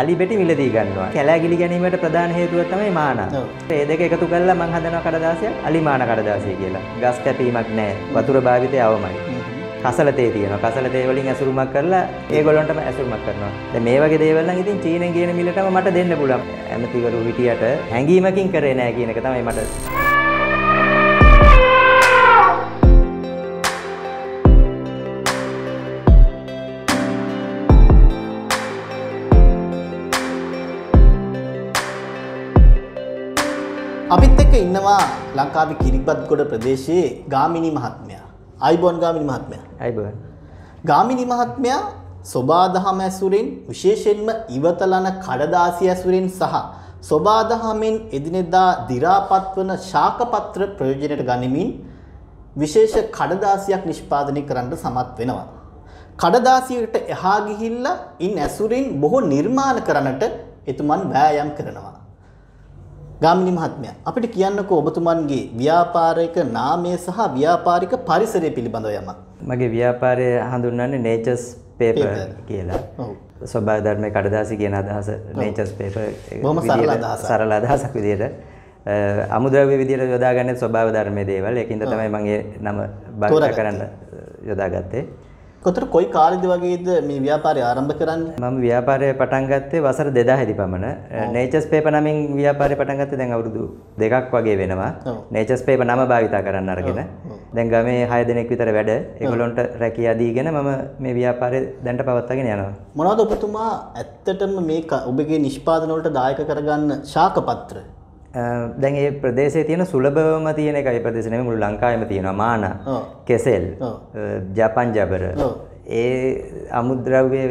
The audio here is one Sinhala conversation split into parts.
අලි බෙටි මිලදී ගන්නවා. කැලෑගිලි ගැනීමට ප්‍රධාන හේතුව තමයි මාන. ඒ දෙක එකතු කරලා මං හදනවා කඩදාසියක් අලි මාන කඩදාසිය කියලා. ගස් කැපීමක් නැහැ. වතුර භාවිතය අවමයි. කසල තේ තියෙනවා. කසල තේ වලින් ඇසුරුමක් කරලා ඒගොල්ලන්ටම ඇසුරුමක් කරනවා. දැන් මේ වගේ දේවල් නම් ඉතින් චීනෙන් කියන මිලටම මට දෙන්න පුළුවන්. ඇමතිවරු හිටියට හැංගීමකින් කරේ නැහැ කියන එක තමයි මට ඉන්නවා ලංකාවේ කිරිබත්ගොඩ ප්‍රදේශයේ ගාමිණී මහත්මයා. අයිබෝන් ගාමිණී මහත්මයා. අයිබෝන්. ගාමිණී මහත්මයා සොබාදහම ඇසුරෙන් විශේෂයෙන්ම ඉවතලන කඩදාසි ඇසුරෙන් සහ සොබාදහමෙන් එදිනෙදා දි รา පත් වන ශාකපත්‍ර ප්‍රයෝජනයට ගනිමින් විශේෂ කඩදාසියක් නිෂ්පාදනය කරන්න සමත් වෙනවා. කඩදාසියකට එහා ගිහිල්ලා ඉන් ඇසුරින් බොහෝ නිර්මාණ කරන්නට එතුමන් වෑයම් කරනවා. ගාමිණී මහත්මයා අපිට කියන්නකෝ ඔබතුමන්ගේ ව්‍යාපාරික නාමය සහ ව්‍යාපාරික පරිසරය පිළිබඳව යමක්. මගේ ව්‍යාපාරය හඳුන්වන්නේ නේචර්ස් පේපර් Paper. කියලා. ඔව්. ස්වභාව ධර්මයේ කඩදාසි කියන අදහස නේචර්ස් පේපර් බොහොම සරල අදහසක්. සරල අදහසක් විදිහට අමුද්‍රව්‍ය විදිහට යොදාගන්නේ ස්වභාව ධර්මයේ දේවල්. ඒකින්ද තමයි මම ඒ නම භාවිත. කරන්න යොදාගත්තේ. කොතර කොයි කාලෙද වගේද මේ ව්‍යාපාරය ආරම්භ කරන්නේ? මම ව්‍යාපාරය පටන් ගත්තේ වසර 2000 දී පමණ. නේචර්ස් පේපර් නමින් ව්‍යාපාරය පටන් ගත්තේ දැන් අවුරුදු දෙකක් වගේ වෙනවා. නේචර්ස් පේපර් නම භාවිතා කරන්න අරගෙන. දැන් ගමේ 6 දෙනෙක් විතර වැඩ. ඒගොල්ලොන්ට රැකියා දීගෙන මම මේ ව්‍යාපාරය දැන්ට පවත්වාගෙන යනවා. මොනවද ඔබතුමා ඇත්තටම මේ ඔබගේ නිෂ්පාදන වලට දායක කරගන්න ශාකපත්‍ර? දැන් මේ ප්‍රදේශයේ තියෙන සුලභවම තියෙන එකයි ප්‍රදේශ නෙමෙයි මුළු ලංකාවෙම තියෙනවා මාන. කෙසෙල්, ජපන් ජබර. ඒ අමුද්‍රව්‍ය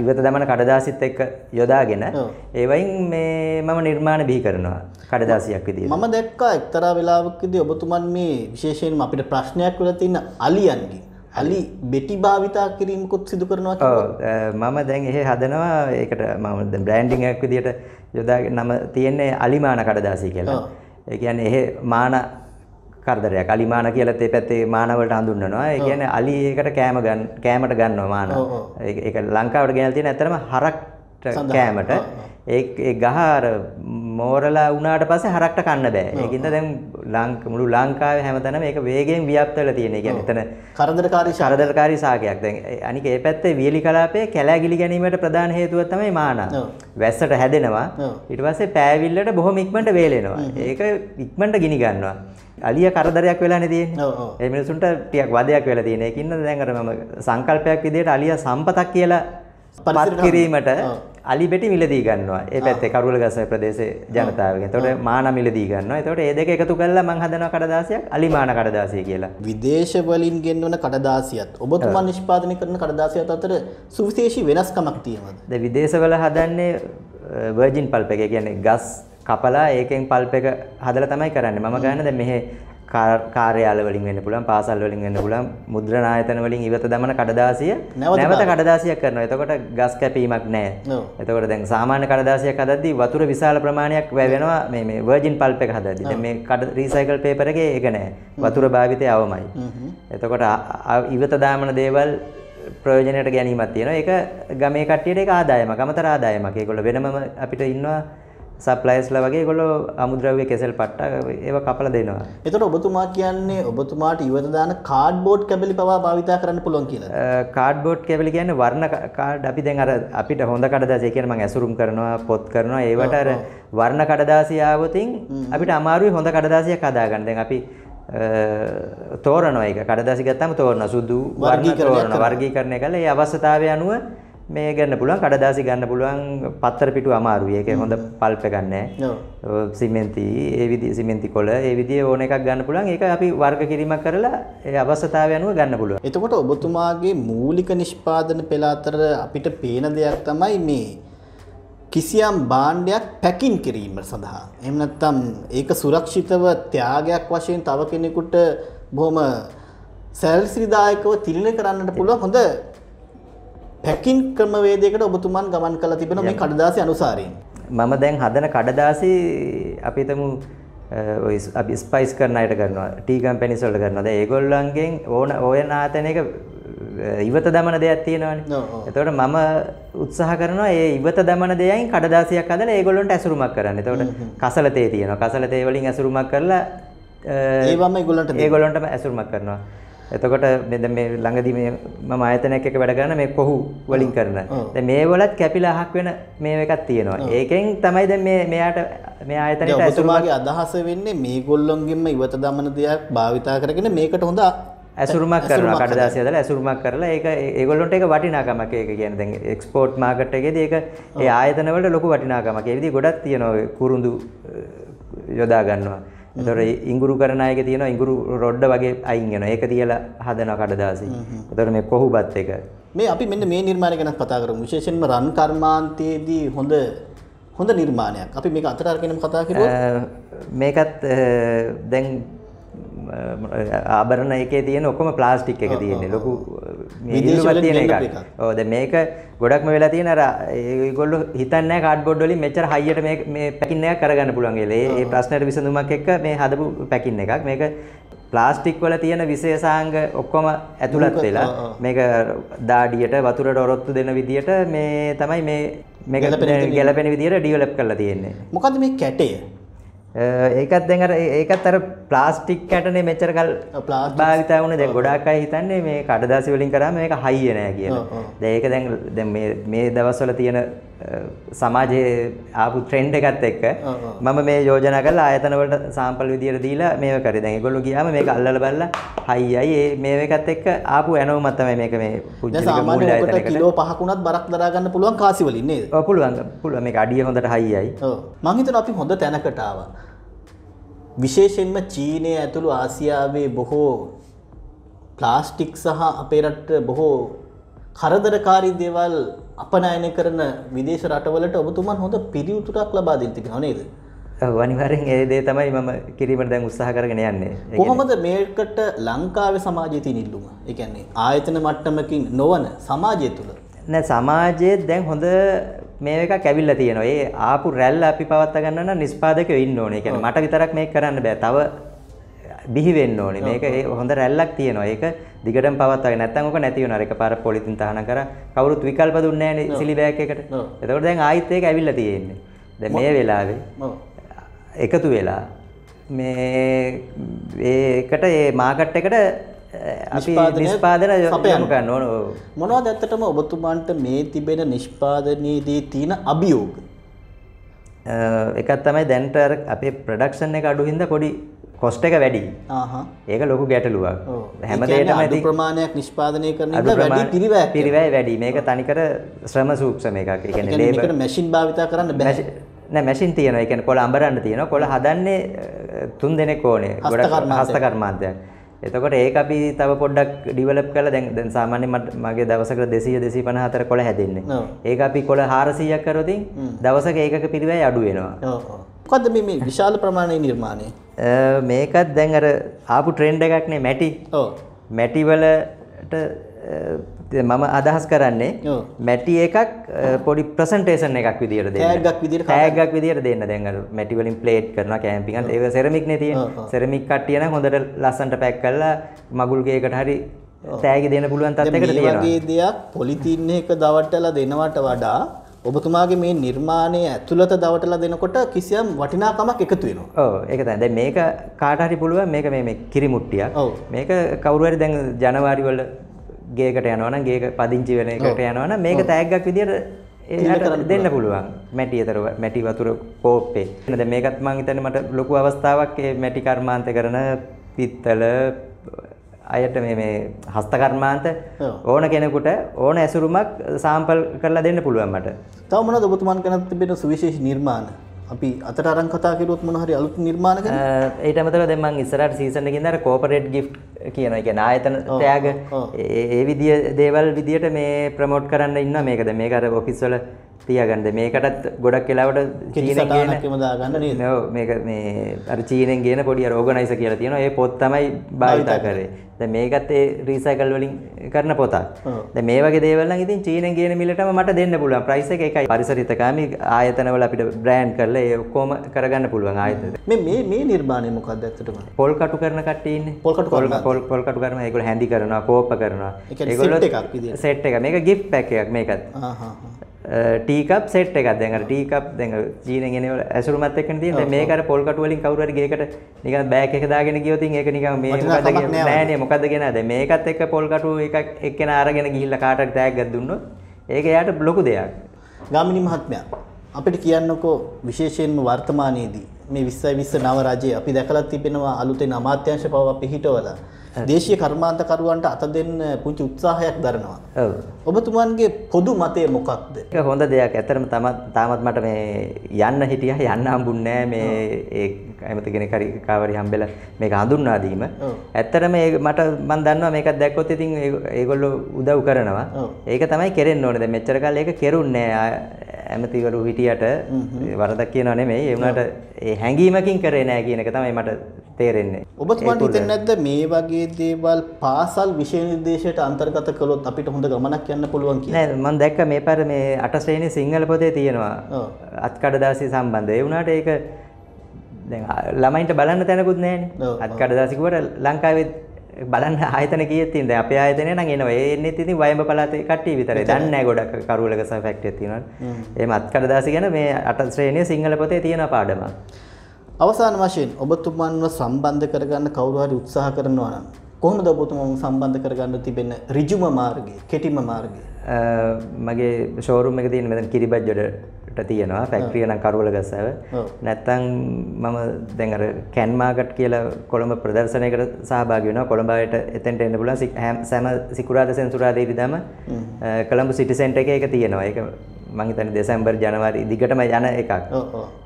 ඉවත දමන කඩදාසිත් එක්ක යොදාගෙන ඔව්. ඒවයින් මේ මම නිර්මාණ බිහි කරනවා කඩදාසියක් විදියට. මම දැක්කා එක්තරා වෙලාවකදී ඔබතුමන් මේ විශේෂයෙන්ම අපිට ප්‍රශ්නයක් වෙලා තියෙන අලියන්ගේ අලි බෙටි භාවිතා කිරීමකුත් සිදු කරනවා. අ, මම දැන් එහෙ හදනවා ඒකට මම බ්‍රෑන්ඩින් එකක් විදියට යොදාගෙන නම තියෙන්නේ අලිමාන කඩදාසිය කියලා. ඒ කියන්නේ එහෙ මාන කරදරයක් අලිමාන කියලත් ඒ පැත්තේ මාන වලට හඳුන්වනවා. ඒ කියන්නේ අලි ඒකට කෑම ගන්න කෑමට ගන්නවා මාන. ඒක ලංකාවට ගෙනල්ලා තියෙන ඇත්තටම සඳහා. කෑමට. ඒ ගහ අර මෝරලා වුණාට පස්සේ හරක්ට කන්න බෑ. ඒකින්ද දැන් ලංක මුළු ලංකාවේ හැමතැනම ඒක වේගයෙන් ව්‍යාප්ත වෙලා තියෙන. ඒ කියන්නේ එතන කරදරකාරී කරදරකාරී සාකයක්. දැන් අනික ඒ පැත්තේ වියලි කලාපයේ කැලෑගිලි ගැනීමට ප්‍රධාන හේතුව තමයි මානා. වැස්සට හැදෙනවා. ඊට පස්සේ පෑවිල්ලට බොහොම ඉක්මනට වේලෙනවා. ඒක ඉක්මනට ගිනි ගන්නවා. අලිය කරදරයක් වෙලානේ තියෙන්නේ. ඒ මිනිසුන්ට ටිකක් වදයක් වෙලා තියෙන. ඒකින්ද දැන් අර මම සංකල්පයක් විදිහට අලිය සම්පතක් කියලා පත් කිරීමට ඔව්. අලි බෙටි මිලදී ගන්නවා. ඒ පැත්තේ කරුවලගස්ස ප්‍රදේශයේ ජනතාවගෙන්. එතකොට මාන මිලදී ගන්නවා. එතකොට මේ දෙක එකතු කරලා මම හදනවා කඩදාසියක් අලි මාන කඩදාසිය කියලා. විදේශ වලින් ගෙන්වන කඩදාසියත් ඔබතුමා නිෂ්පාදනය කරන කඩදාසියත් අතර සුවිශේෂී වෙනස්කමක් තියෙනවද? ද විදේශවල හදන්නේ වර්ජින් පල්ප එක කියන්නේ ගස් කපලා ඒකෙන් පල්ප එක හදලා තමයි කරන්නේ. මම ගන්න දැන් මෙහෙ කාර්යාල වලින් වෙන්න පුළුවන්, පාසල් වලින් වෙන්න පුළුවන්, මුද්‍රණායතන වලින් ඉවත දමන කඩදාසිය නැවත. කඩදාසියක් කරනවා. එතකොට ගස් කැපීමක් නැහැ. එතකොට දැන් සාමාන්‍ය කඩදාසියක් හදද්දී වතුර විශාල ප්‍රමාණයක් වැය වෙනවා මේ මේ වර්ජින් පල්ප එක හදද්දී. දැන් මේ කඩ රීසයිකල් පේපර් එකේ ඒක නැහැ. වතුර භාවිතය අවමයි. එතකොට ඉවත දාමන දේවල් ප්‍රයෝජනයට ගැනීමක් තියෙනවා. ඒක ගමේ කට්ටියට ඒක ආදායමක්, අමතර ආදායමක්. ඒගොල්ලෝ වෙනමම අපිට ඉන්නවා සප්ලයර්ස්ලා වගේ ඒගොල්ලෝ අමුද්‍රව්‍ය කෙසෙල් පට්ට ඒව කපලා දෙනවා. එතකොට ඔබතුමා කියන්නේ ඔබතුමාට ඉවත දාන කාඩ්බෝඩ් කැබලි පවා භාවිතා කරන්න පුළුවන් කියලා. කාඩ්බෝඩ් කැබලි කියන්නේ වර්ණ කාඩ් අපි දැන් අර අපිට හොඳ කඩදාසි කියන්නේ මම ඇසුරුම් කරනවා පොත් කරනවා ඒවට අර වර්ණ කඩදාසි ආවොතින් අපිට අමාරුයි හොඳ කඩදාසියක් හදාගන්න. දැන් අපි තෝරනවා ඒක කඩදාසි ගත්තාම තෝරනවා සුදු කරනවා. වර්ගීකරණය කළා ඒ අවස්ථාවේ අනුව මේ ගන්න පුළුවන් කඩදාසි ගන්න පුළුවන් පත්තර පිටු අමාරුයි. ඒකේ හොඳ පල්ප් එකක් නැහැ. ඔව්. සිමෙන්ති ඒ විදිහ සිමෙන්ති කොළ ඒ විදිහේ ඕන එකක් ගන්න පුළුවන් ඒක අපි වර්ග කිරීමක් කරලා ඒ අවස්ථාවය අනුව ගන්න පුළුවන් එතකොට ඔබතුමාගේ මූලික නිෂ්පාදන පෙළ අතර අපිට පේන දෙයක් තමයි මේ කිසියම් භාණ්ඩයක් පැකින් කිරීම සඳහා. එහෙම නැත්නම් ඒක සුරක්ෂිතව ත්‍යාගයක් වශයෙන් තව කෙනෙකුට බොහොම සැලසිලිදායකව තිලින කරන්නට පුළුවන් හොඳ පැකින් ක්‍රමවේදයකට ඔබතුමන් ගමන් කළ තිබෙන මේ කඩදාසි අනුසාරයෙන්. මම දැන් හදන කඩදාසි අපි හිතමු අ, ඔය ස්- අපි ස්පයිස් කරන අයට කරනවා ටී කම්පැනිස් වලට කරනවා දැන් ඒගොල්ලන්ගෙන් ඕන ඕන ආතන එක ඉවත දමන දෙයක් තියෙනවානේ. එතකොට මම උත්සාහ කරනවා ඒ ඉවත දමන දෙයයින් කඩදාසියක් හදලා ඒගොල්ලොන්ට ඇසුරුමක් කරන්න. එතකොට කසල තේ තියෙනවා. කසල තේ වලින් ඇසුරුමක් කරලා ඒවම ඒගොල්ලන්ට. ඒගොල්ලොන්ටම ඇසුරුමක් කරනවා. එතකොට මේ දැන් මේ ළඟදී මේ මම ආයතනයක් එක වැඩ කරන මේ කොහු වලින් කරන. දැන් මේ වලත් කැපිලා අහක් වෙන මේ එකක් තියෙනවා. ඒකෙන් තමයි දැන් මේ මෙයාට මේ ඇසුරුමක් ඔබතුමාගේ අදහස වෙන්නේ මේගොල්ලොන්ගෙන්ම ඉවත දමන දෙයක් භාවිතා කරගෙන මේකට හොඳ ඇසුරුමක් කරනවා කඩදාසිය හදලා ඇසුරුමක් කරලා ඒක ඒගොල්ලොන්ට ඒක වටිනාකමක් ඒක කියන්නේ දැන් එක්ස්පෝර්ට් මාකට් එකේදී ඒක ඒ ආයතන වලට ලොකු වටිනාකමක්. ඒ විදිහ ගොඩක් තියෙනවා කුරුඳු යොදා ගන්නවා. එතකොට ඉඟුරු කරන අයගේ තියෙනවා ඉඟුරු රොඩ්ඩ වගේ අයින් වෙනවා. ඒක තියලා හදනවා කඩදාසි. එතකොට මේ කොහුබත් එක. මේ අපි මෙන්න මේ නිර්මාණය ගැන කතා කරමු. විශේෂයෙන්ම රන් කර්මාන්තයේදී හොඳ හොඳ නිර්මාණයක්. අපි මේක අතට අරගෙනම කතා කරුවොත්? මේකත් දැන් අ, ආභරණ එකේ තියෙන ඔක්කොම ප්ලාස්ටික් එක තියෙන්නේ ලොකු මේ විදේශ ඉල්ලුමක් වලින් තියෙන එකක්. ඔව් දැන් මේක ගොඩක්ම වෙලා තියෙන අර ඒගොල්ලෝ හිතන්නේ නැහැ කාඩ්බෝඩ් වලින් මෙච්චර හයියට මේ මේ පැකින් එකක් කරගන්න පුළුවන් කියලා. ඒ ඒ ප්‍රශ්නෙට විසඳුමක් එක්ක මේ හදපු පැකින් එකක්. මේක ප්ලාස්ටික් වල තියෙන විශේෂාංග ඔක්කොම ඇතුළත් වෙලා. මේක දාඩියට වතුරට ඔරොත්තු දෙන විදියට මේ තමයි මේ මේක ගැලපෙන විදියට ඩිවෙලොප් කරලා තියෙන්නේ. මොකද්ද මේ කැටය ඒකත් ඒ- ඒකත් අර ප්ලාස්ටික් කැටනේ මෙච්චර කල් ප්ලාස්ටික් භාවිතා වුණේ දැන් ගොඩාක් අය හිතන්නේ මේ කඩදාසි වලින් කරාම මේක හයිය නෑ කියලා. ඔව්, ඔව්. දැන් ඒක දැන් මේ මේ දවස්වල තියෙන සමාජයේ ආපු ට්‍රෙන්ඩ් එකත් එක්ක. මම මේ යෝජනා කරලා ආයතන වලට සාම්පල් විදියට දීලා මේව කරේ. දැන් ඒගොල්ලෝ ගියාම මේක අල්ලලා බලලා හයියයි ඒ මේව එකත් එක්ක ආපු ඇනවුමක් තමයි මේක මේ දැන් සාමාන්‍ය මූල්‍ය ආයතනයකට. කිලෝ 5ක් උනත් බරක් දරා ගන්න පුළුවන් කාසි වලින් නේද ඔව් පුළුවන් පුළුවන් මේක අඩිය හොඳට හයියයි. ඔව් මං හිතනවා අපි හොඳ තැනකට ආවා විශේෂයෙන්ම චීනය ඇතුළු ආසියාවේ බොහෝ ප්ලාස්ටික් සහ අපේ රට බොහෝ කරදරකාරී දේවල් අපනයනය කරන විදේශ රටවලට ඔබතුමන් හොඳ පිරිවුතුරක් ලබා දෙන්න තිබෙනවා නේද ඔව් අනිවාර්යෙන් ඒ දේ තමයි මම කිරීමට දැන් උත්සාහ කරගෙන යන්නේ. කොහොමද මේකට ලංකාවේ සමාජයේ තියෙන ඉල්ලුම? ඒ කියන්නේ ආයතන මට්ටමකින් නොවන සමාජය තුළ නෑ සමාජයේ දැන් හොඳ මේ එකක් ඇවිල්ලා තියෙනවා. ඒ ආපු රැල්ල අපි පවත්වා ගන්න නම් නිෂ්පාදකයෝ ඉන්න ඕනේ. ඒ කියන්නේ මට විතරක් මේක කරන්න බෑ. තව බිහි වෙන්න ඕනේ. මේක හොඳ රැල්ලක් තියෙනවා. ඒක දිගටම පවත්වාගෙන නැත්නම් ඔක නැති වෙනවා. එකපාර පොලිතින් තහනම් කරා කවුරුත් විකල්ප දුන්නේ නෑනේ සිලි බෑග් එකට. එතකොට දැන් ආයිත් ඒක ඇවිල්ලා තියෙන්නේ. දැන් මේ වෙලාවේ. එකතු වෙලා මේ ඒකට ඒ මාකට් එකට අපි නිෂ්පාදන. යොමු කරන්න ඕන. මොනවද ඇත්තටම ඔබතුමාන්ට මේ තිබෙන නිෂ්පාදනයේදී තියෙන අභියෝග? එකක් තමයි දැන්ට අපේ ප්‍රොඩක්ෂන් එක අඩු හින්දා පොඩි කොස්ට් එක වැඩි. ඒක ලොකු ගැටලුවක්. ඔව්. හැම ඒ කියන්නේ දෙයකම අඩු ඇති ප්‍රමාණයක් නිෂ්පාදනය කරන පිරිවැයක්. පිරිවැය වැඩි. මේක තනිකර ශ්‍රම සූක්ෂම එකක්. මේකට මැෂින් භාවිතා කරන්න බෑ. මැෂි- නෑ මැෂින් තියෙනවා. ඒ කියන්නේ කොළ අඹරන්න තියෙනවා. කොළ හදන්නේ තුන් දෙනෙක් ඕනේ. කර්මාන්තයක්. හස්ත කර්මාන්තයක්. එතකොට ඒක අපි තව පොඩ්ඩක් ඩිවලොප් කරලා දැන් දැන් සාමාන්‍යයෙන් මගේ දවසකට 200 254 කොළ හැදෙන්නේ. ඒක අපි කොළ 400ක් කරොතින් දවසක ඒකක පිරිවැය අඩු වෙනවා. මොකද්ද මේ මේ විශාල ප්‍රමාණයේ නිර්මාණය? මේකත් දැන් අර ආපු ට්‍රෙන්ඩ් එකක් නේ මැටි. ඔව්. මැටි වලට අ, මම අදහස් කරන්නේ. මැටි එකක් පොඩි ප්‍රසන්ටේෂන් එකක් විදියට දෙන්න. තෑග්ගක් විදියට තෑග්ගක් විදියට දෙන්න. දැන් අර මැටි වලින් ප්ලේට් කරනවා කැම්පින් අත් ඒක සෙරමික් නේ තියෙන්නේ. සෙරමික් කට්ටිය නම් හොඳට ලස්සනට පැක් කරලා මගුල් ගේකට හරි තෑගි දෙන්න පුළුවන් තත්යකට මේ තියෙනවා. වගේ දෙයක් පොලිතීන් එක දවටලා දෙනවට වඩා ඔබතුමාගේ මේ නිර්මාණය ඇතුළත දවටලා දෙනකොට කිසියම් වටිනාකමක් එකතු වෙනවා. ඔව් ඒක තමයි. දැන් මේක කාට හරි පුළුවන් මේක මේ මේ කිරිමුට්ටියක්. ඔව්. මේක කවුරු හරි දැන් ජනවාරි වල ගේකට යනවා නම් ගේක පදිංචි වෙන එකට යනවා නම් මේක තෑග්ගක් විදියට එයාට දෙන්න පුළුවන්. මැටි අතර මැටි වතුර කෝප්පේ. දැන් මේකත් මම හිතන්නේ මට ලොකු අවස්ථාවක් ඒ මැටි කර්මාන්ත කරන පිත්තල අයට මේ මේ හස්ත කර්මාන්ත ඔව්. ඕන කෙනෙකුට ඕන ඇසුරුමක් සාම්පල් කරලා දෙන්න පුළුවන් මට. තව මොනවද ඔබතුමාන් කරන් තිබෙන සුවිශේෂී නිර්මාණ? අපි අතට අරන් කතා කරුවොත් මොන හරි අලුත් නිර්මාණ ගැන? ඊට අමතරව දැන් මම ඉස්සරහට සීසන් එකකින් අර කෝපරේට් ගිෆ්ට් කියනවා. ඒ කියන්නේ ආයතන ඔව්. ඒ විදිය දේවල් විදියට මේ ප්‍රොමෝට් කරන්න ඉන්නවා මේක. දැන් මේක අර ඔෆිස් වල තියාගන්න. මේකටත් ගොඩක් වෙලාවට කිසි චීනෙන් ගේන සටහනක් එම දාගන්න නේද? නෝ මේක මේ අර චීනෙන් ගේන පොඩි අර ඕගනයිසර් කියලා තියෙනවා. ඒ පොත් තමයි භාවිතා කරේ. දැන් මේකත් ඒ රීසයිකල් වලින් කරන පොතක්. දැන් මේ වගේ දේවල් ඉතින් චීනෙන් ගේන මිලටම මට දෙන්න පුළුවන්. ප්‍රයිස් එක එකයි. පරිසරිතකාමී ආයතනවල අපිට බ්‍රෑන්ඩ් කරලා ඒ ඔක්කොම කරගන්න පුළුවන් ආයතන මේ මේ මේ නිර්මාණය මොකක්ද ඇත්තටම? පොල් කටු කරන කට්ටිය ඉන්නේ. පොල් කටු කරනවා. පොල් පොල් කටු කරනවා. ඒගොල්ලෝ හැඳි කරනවා කෝප්ප කරනවා. ඒ කියන්නේ set එකක් විදියට. සෙට් එක මේක ගිෆ්ට් පැක් එකක් මේකත් ටීකප් සෙට් එකක්. දැන් අර ටීකප් දැන් චීනෙන් එනවල ඇසුරුමත් එක්කනේ තියෙන දැන් මේක අර පොල් කටු වලින් කවුරු හරි ගේකට නිකන් බෑග් එක දාගෙන ගියොත් ඒක නිකන් මේ වටිනාකමක් මොකද්ද නෑ නෑ නේ මොකද්ද ගෙන දැන් මේකත් එක්ක පොල් කටු එකක් එක්කෙනා අරගෙන ගිහිල්ලා කාටට තෑග්ගක් දුන්නොත් ඒක එයාට ලොකු දෙයක්. ගාමිණී මහත්මයා අපිට කියන්නකෝ විශේෂයෙන්ම වර්තමානයේදී මේ 2020 නව රජයේ අපි දැකලා තිබෙනවා අලුතෙන් අමාත්‍යාංශ පව පිහිටවලා දේශීය කර්මාන්තකරුවන්ට අත දෙන්න පුංචි උත්සාහයක් දරනවා. ඔබතුමන්ගේ පොදු මතය මොකක්ද? ඒක හොඳ දෙයක්. ඇත්තටම තමත් මට මේ යන්න හිටියා යන්න හම්බුන්නේ මේ ඒ ඇමති කෙනෙක් හරි කාවරි හම්බෙලා මේක හඳුන්වා දීම. ඇත්තටම ඒ මට මම දන්නවා මේකත් දැක්කොත් ඉතින් ඒගොල්ලෝ උදව් කරනවා. ඒක තමයි කෙරෙන්න ඕනේ. දැන් මෙච්චර කාලෙ ඒක කෙරුන්නේ නෑ. ඇමතිවරු හිටියට වරදක් කියනවා නෙමෙයි. ඒ වුණාට ඒ හැංගීමකින් කරේ නෑ කියන එක තමයි මට තේරෙන්නේ. ඔබතුමන්ට හිතෙන්නේ නැද්ද මේ වගේ දේවල් පාසල් විෂය නිර්දේශයට අන්තර්ගත කළොත් අපිට හොඳ ගමනක් යන්න පුළුවන් කියලා? නෑ මම දැක්ක මේ පාර මේ අට ශ්‍රේණිය සිංහල පොතේ තියෙනවා. අත්කඩදාසි සම්බන්ධ. ඒ වුණාට ඒක දැන් ළමයින්ට බලන්න තැනකුත් නෑනේ. අත්කඩදාසි කිව්වට ලංකාවේ බලන්න ආයතන කීයක් තියෙනද? අපේ ආයතනය නම් එනවා. ඒ එන්නෙත් ඉතින් වයඹ පළාතේ කට්ටිය විතරයි. දන්නේ නෑ ගොඩක් කරුවලක සහ ෆැක්ටරියක් තියෙනවා. එහෙම අත්කඩදාසි ගැන මේ අට ශ්‍රේණිය සිංහල පොතේ තියෙන පාඩම. අවසාන වශයෙන් ඔබතුමන්ව සම්බන්ධ කරගන්න කවුරු හරි උත්සාහ කරනවා නම් කොහොමද ඔබතුමන්ව සම්බන්ධ කරගන්න තිබෙන ඍජුම මාර්ගය, කෙටිම මාර්ගය? මගේ ෂෝරූම් එක තියෙන මෙතන කිරිබජ්ජොඩට තියෙනවා. ෆැක්ටරිය නම් කරුවල ගස්සව ඔව්. නැත්තම් මම දැන් අර කැන් මාකට් කියලා කොළඹ ප්‍රදර්ශනයකට සහභාගී වෙනවා. කොළඹට එතෙන්ට එන්න හැම සෑම සිකුරාදා සෙන්සුරාදා අ, කොළඹ සිටි සෙන්ටර් එකේ ඒක තියෙනවා. ඒක මම හිතන්නේ දෙසැම්බර් ජනවාරි දිගටම යන එකක්.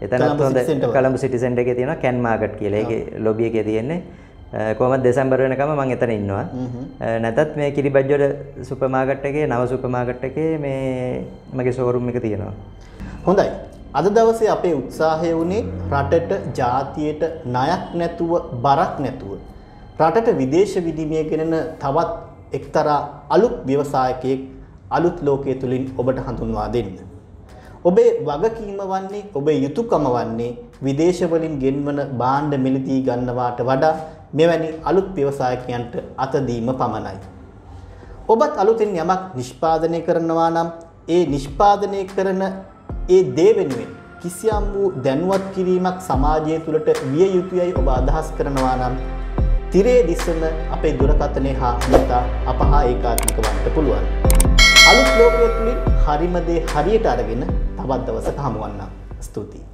කොළඹ හොඳ. කොළඹ සිටි සෙන්ටර් එකේ තියෙනවා කැන් මාකට් කියලා. ඒකේ ලොබි එකේ තියෙන්නේ. කොහමද දෙසැම්බර් වෙනකම් මම එතන ඉන්නවා. නැතත් මේ කිරිබජ්ජොඩ සුපර් මාකට් එකේ නව සුපර් මාකට් එකේ මේ මගේ ෂෝරූම් එක තියෙනවා. හොඳයි. අද දවසේ අපේ උත්සාහය වුණේ රටට ජාතියට ණයක් නැතුව බරක් නැතුව රටට විදේශ විනිමය ගෙනන තවත් එක්තරා අලුත් ව්‍යවසායකයෙක් අලුත් ලෝකයේ තුලින් ඔබට හඳුන්වා දෙන්න. ඔබේ වගකීම වන්නේ ඔබේ යුතුයකම වන්නේ විදේශ වලින් ගෙන්වන භාණ්ඩ මිලදී ගන්නවාට වඩා මෙවැනි අලුත් ව්‍යවසායකයන්ට අත දීම පමණයි. ඔබත් අලුතින් යමක් නිෂ්පාදනය කරනවා නම් ඒ නිෂ්පාදනය කරන ඒ දේ වෙනුවෙන් කිසියම් වූ දැනුවත් කිරීමක් සමාජය තුළට විය යුතුයයි ඔබ අදහස් කරනවා නම් තිරේ දිස්සන අපේ දුරකථනය හා අමතා අප හා ඒකාත්මික වන්නට පුළුවන්. අලුත් ලෝකය තුළින් හරිම දේ හරියට අරගෙන තවත් දවසක හමුවන්නම්. ස්තුතියි.